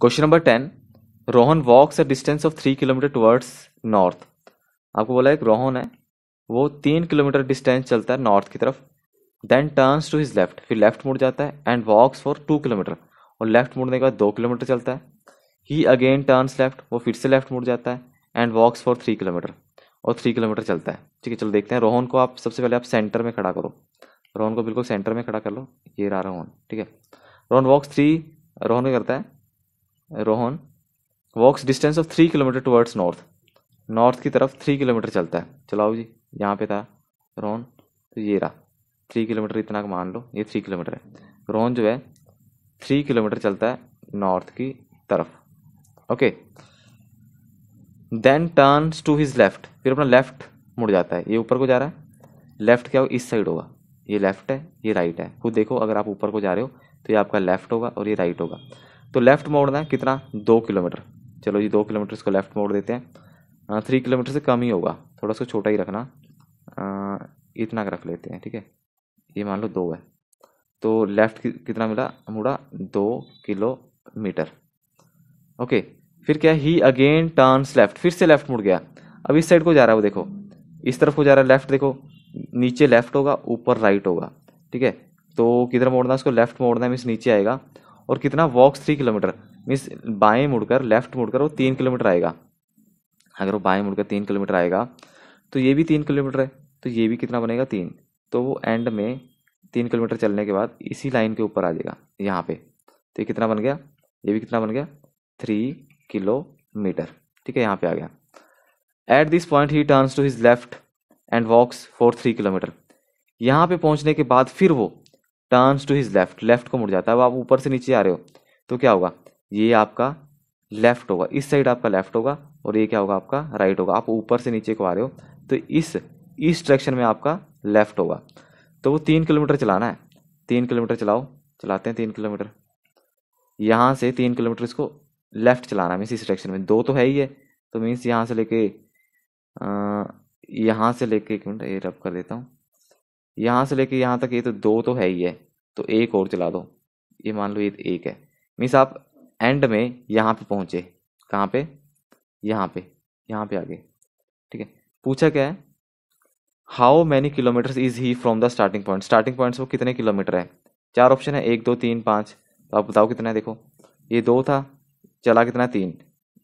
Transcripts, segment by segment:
Question number ten Rohan walks a distance of three kilometre towards north आपको बोला एक रोहन है, वो तीन किलोमीटर डिस्टेंस चलता है नॉर्थ की तरफ़ then turns to his left फिर लेफ़्ट मुड़ जाता है and walks for two kilometre और लेफ़्ट मुड़ने के बाद दो किलोमीटर चलता है। ही अगेन टर्न्स लेफ़्ट वो फिर से लेफ़्ट मुड़ जाता है and walks for three kilometre और थ्री किलोमीटर चलता है। ठीक है, चलो देखते हैं। रोहन को आप सबसे पहले आप सेंटर में खड़ा करो। रोहन को बिल्कुल सेंटर में खड़ा कर लो। ये रहा रोहन। ठीक है। रोहन वॉक्स थ्री रोहन क्या करता है? Rohan walks distance of three kilometre towards north north की तरफ़ थ्री किलोमीटर चलता है। चलाओ जी, यहाँ पे था रोहन तो ये रहा। थ्री किलोमीटर इतना मान लो, ये थ्री किलोमीटर है। रोहन जो है थ्री किलोमीटर चलता है नॉर्थ की तरफ़। Okay then turns to his left फिर अपना लेफ़्ट मुड़ जाता है। ये ऊपर को जा रहा है। लेफ़्ट क्या होगा इस साइड होगा। ये लेफ़्ट है, ये राइट है। खुद देखो, अगर आप ऊपर को जा रहे हो तो ये आपका लेफ़्ट होगा और ये राइट होगा। तो लेफ़्ट मोड़ना है कितना? दो किलोमीटर। चलो जी दो किलोमीटर इसको लेफ़्ट मोड़ देते हैं। थ्री किलोमीटर से कम ही होगा। थोड़ा सा छोटा ही रखना। आ, इतना का रख लेते हैं ठीक है? ये मान लो दो है। तो लेफ़्ट कितना मिला? मुड़ा दो किलोमीटर। ओके फिर क्या ही? अगेन टर्न्स लेफ़्ट फिर से लेफ़्ट मुड़ गया। अब इस साइड को जा रहा है वो देखो। इस तरफ़ को जा रहा है लेफ़्ट देखो। नीचे लेफ़्ट होगा ऊपर राइट होगा। ठीक है? तो किधर मोड़ना है उसको लेफ़्ट मोड़ना है मीन्स नीचे आएगा। और कितना वॉक्स थ्री किलोमीटर मीन्स बाएँ मुड़कर लेफ़्ट मुड़कर वो तीन किलोमीटर आएगा। अगर वो बाएँ मुड़कर तीन किलोमीटर आएगा तो ये भी तीन किलोमीटर है तो ये भी कितना बनेगा तीन। तो वो एंड में तीन किलोमीटर चलने के बाद इसी लाइन के ऊपर आ जाएगा, यहाँ पे। तो ये कितना बन गया? ये भी कितना बन गया? थ्री किलोमीटर ठीक है, यहाँ पे आ गया। At this point he turns to his left and walks for three kilometre यहाँ पे पहुँचने के बाद फिर वो turns to his left left को मुड़ जाता है। अब आप ऊपर से नीचे आ रहे हो तो क्या होगा? ये आपका लेफ़्ट होगा। इस साइड आपका लेफ़्ट होगा और ये क्या होगा? आपका राइट होगा। आप ऊपर से नीचे को आ रहे हो तो इस इस डायरेक्शन में आपका लेफ़्ट होगा। तो वो तीन किलोमीटर चलाना है। तीन किलोमीटर चलाओ। चलाते हैं तीन किलोमीटर। यहाँ से तीन किलोमीटर इसको लेफ़्ट चलाना है। मीन्स इस डायरेक्शन में। दो तो है ही है। तो मीन्स यहाँ से लेके यहाँ से लेके एक मिनट, ये रब कर देता हूँ। यहाँ से लेके यहाँ तक ये तो दो तो है ही है तो एक और चला दो। ये मान लो ये एक है। मीन्स आप एंड में यहाँ पे पहुँचे। कहाँ पे? यहाँ पे। यहाँ पे आगे। ठीक है? पूछा क्या है? How many kilometre is he from the starting point starting point वो कितने किलोमीटर है? चार ऑप्शन है। एक, दो, तीन, पाँच। तो आप बताओ कितना है? देखो। ये दो था, चला कितना तीन।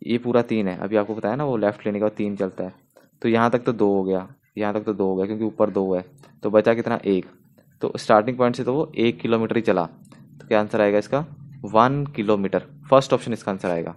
ये पूरा तीन है। अभी आपको बताया ना वो लेफ़्ट लेने का तीन चलता है। तो यहाँ तक तो दो हो गया। यहाँ तक तो दो हो गया, क्योंकि ऊपर दो है। तो बचा कितना? एक। तो स्टार्टिंग पॉइंट से तो वो एक किलोमीटर ही चला। तो क्या आंसर आएगा इसका? वन किलोमीटर फ़र्स्ट ऑप्शन इसका आंसर आएगा।